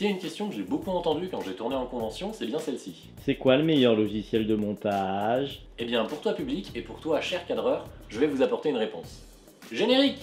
S'il y a une question que j'ai beaucoup entendue quand j'ai tourné en convention, c'est bien celle-ci. C'est quoi le meilleur logiciel de montage? Eh bien, pour toi public et pour toi cher cadreur, je vais vous apporter une réponse. Générique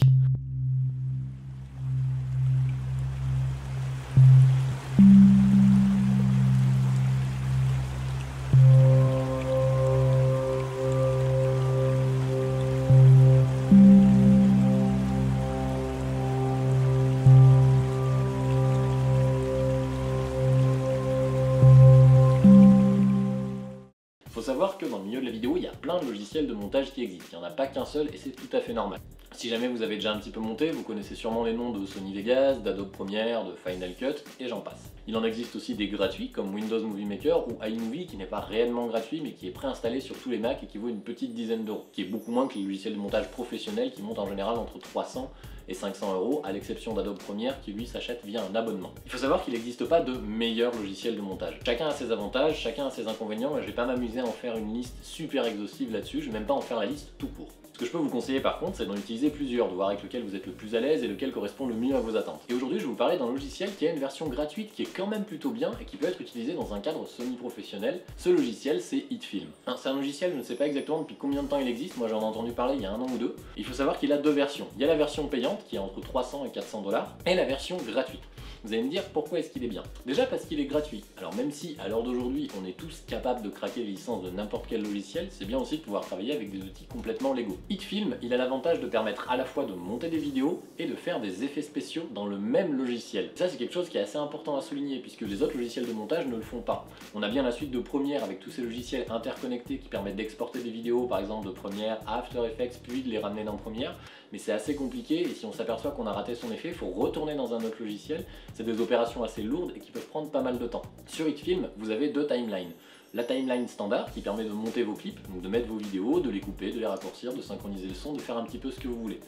savoir que dans le milieu de la vidéo, il y a plein de logiciels de montage qui existent. Il n'y en a pas qu'un seul et c'est tout à fait normal. Si jamais vous avez déjà un petit peu monté, vous connaissez sûrement les noms de Sony Vegas, d'Adobe Premiere, de Final Cut et j'en passe. Il en existe aussi des gratuits comme Windows Movie Maker ou iMovie qui n'est pas réellement gratuit mais qui est préinstallé sur tous les Mac et qui vaut une petite dizaine d'euros, qui est beaucoup moins que les logiciels de montage professionnels qui montent en général entre 300 et 500 euros, à l'exception d'Adobe Premiere qui lui s'achète via un abonnement. Il faut savoir qu'il n'existe pas de meilleur logiciel de montage. Chacun a ses avantages, chacun a ses inconvénients et je vais pas m'amuser à en faire une liste super exhaustive là-dessus, je vais même pas en faire la liste tout court. Ce que je peux vous conseiller par contre, c'est d'en utiliser plusieurs, de voir avec lequel vous êtes le plus à l'aise et lequel correspond le mieux à vos attentes. Et aujourd'hui, je vais vous parler d'un logiciel qui a une version gratuite qui est quand même plutôt bien et qui peut être utilisé dans un cadre semi-professionnel. Ce logiciel, c'est HitFilm. Hein, c'est un logiciel, je ne sais pas exactement depuis combien de temps il existe, moi j'en ai entendu parler il y a un an ou deux. Il faut savoir qu'il a deux versions. Il y a la version payante qui est entre 300 et 400 dollars et la version gratuite. Vous allez me dire pourquoi est-ce qu'il est bien? Déjà parce qu'il est gratuit. Alors même si à l'heure d'aujourd'hui on est tous capables de craquer les licences de n'importe quel logiciel, c'est bien aussi de pouvoir travailler avec des outils complètement légaux. HitFilm, il a l'avantage de permettre à la fois de monter des vidéos et de faire des effets spéciaux dans le même logiciel. Ça c'est quelque chose qui est assez important à souligner puisque les autres logiciels de montage ne le font pas. On a bien la suite de Premiere avec tous ces logiciels interconnectés qui permettent d'exporter des vidéos par exemple de Premiere à After Effects puis de les ramener dans Premiere, mais c'est assez compliqué et si on s'aperçoit qu'on a raté son effet, il faut retourner dans un autre logiciel. C'est des opérations assez lourdes et qui peuvent prendre pas mal de temps. Sur HitFilm, vous avez deux timelines. La timeline standard qui permet de monter vos clips, donc de mettre vos vidéos, de les couper, de les raccourcir, de synchroniser le son, de faire un petit peu ce que vous voulez.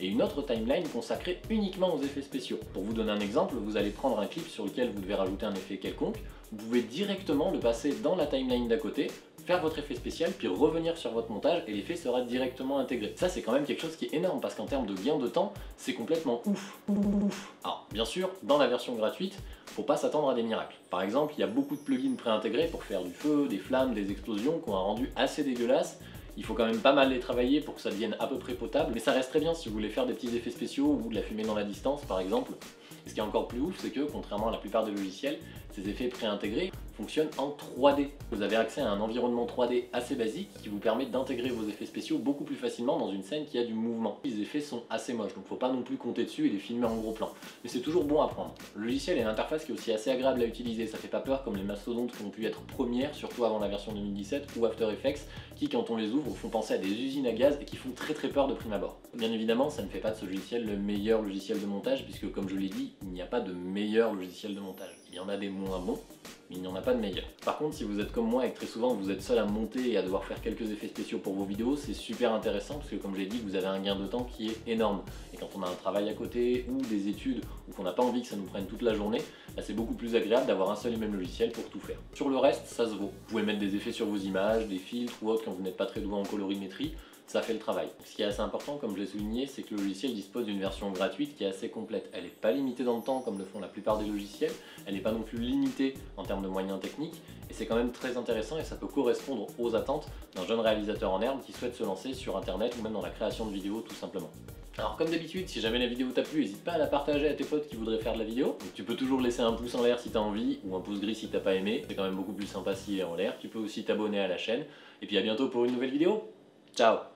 Et une autre timeline consacrée uniquement aux effets spéciaux. Pour vous donner un exemple, vous allez prendre un clip sur lequel vous devez rajouter un effet quelconque, vous pouvez directement le passer dans la timeline d'à côté, faire votre effet spécial, puis revenir sur votre montage et l'effet sera directement intégré. Ça c'est quand même quelque chose qui est énorme parce qu'en termes de gain de temps, c'est complètement ouf. ouf. Alors bien sûr, dans la version gratuite, faut pas s'attendre à des miracles. Par exemple, il y a beaucoup de plugins préintégrés pour faire du feu, des flammes, des explosions qui ont un rendu assez dégueulasse. Il faut quand même pas mal les travailler pour que ça devienne à peu près potable, mais ça reste très bien si vous voulez faire des petits effets spéciaux ou de la fumée dans la distance par exemple. Et ce qui est encore plus ouf, c'est que contrairement à la plupart des logiciels, ces effets préintégrés fonctionnent en 3D. Vous avez accès à un environnement 3D assez basique qui vous permet d'intégrer vos effets spéciaux beaucoup plus facilement dans une scène qui a du mouvement. Les effets sont assez moches, donc faut pas non plus compter dessus et les filmer en gros plan. Mais c'est toujours bon à prendre. Le logiciel est une interface qui est aussi assez agréable à utiliser, ça fait pas peur comme les mastodontes qui ont pu être premières, surtout avant la version 2017 ou After Effects, qui quand on les ouvre font penser à des usines à gaz et qui font très très peur de prime abord. Bien évidemment, ça ne fait pas de ce logiciel le meilleur logiciel de montage, puisque comme je l'ai dit, il n'y a pas de meilleur logiciel de montage. Il y en a des moins bons, mais il n'y en a pas de meilleurs. Par contre, si vous êtes comme moi et que très souvent vous êtes seul à monter et à devoir faire quelques effets spéciaux pour vos vidéos, c'est super intéressant parce que comme je l'ai dit, vous avez un gain de temps qui est énorme. Et quand on a un travail à côté ou des études ou qu'on n'a pas envie que ça nous prenne toute la journée, bah, c'est beaucoup plus agréable d'avoir un seul et même logiciel pour tout faire. Sur le reste, ça se vaut. Vous pouvez mettre des effets sur vos images, des filtres ou autres quand vous n'êtes pas très doué en colorimétrie ça fait le travail. Ce qui est assez important, comme je l'ai souligné, c'est que le logiciel dispose d'une version gratuite qui est assez complète. Elle n'est pas limitée dans le temps comme le font la plupart des logiciels, elle n'est pas non plus limitée en termes de moyens techniques, et c'est quand même très intéressant et ça peut correspondre aux attentes d'un jeune réalisateur en herbe qui souhaite se lancer sur internet ou même dans la création de vidéos tout simplement. Alors comme d'habitude, si jamais la vidéo t'a plu, n'hésite pas à la partager à tes potes qui voudraient faire de la vidéo. tu peux toujours laisser un pouce en l'air si t'as envie, ou un pouce gris si t'as pas aimé. C'est quand même beaucoup plus sympa s'il est en l'air. Tu peux aussi t'abonner à la chaîne. Et puis à bientôt pour une nouvelle vidéo. Ciao